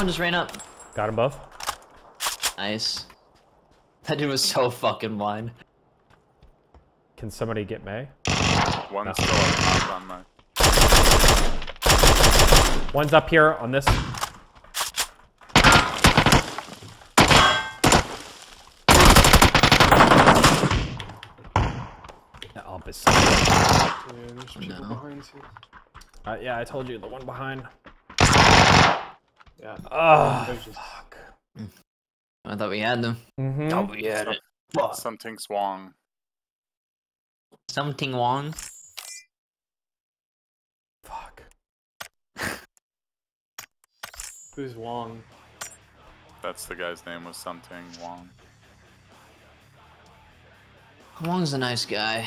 one just ran up. Got him both. Nice. That dude was so fucking blind. Can somebody get May? One's still up on my. One's up here on this. Yeah, I'll. Yeah, there's people No. behind you. Uh, yeah, I told you the one behind. Yeah. Oh, just- fuck. I thought we had them. Mm-hmm. Thought we had it. Fuck. Something swung. Something wrong. Fuck. Who's Wong? That's the guy's name was something Wong. Wong's a nice guy.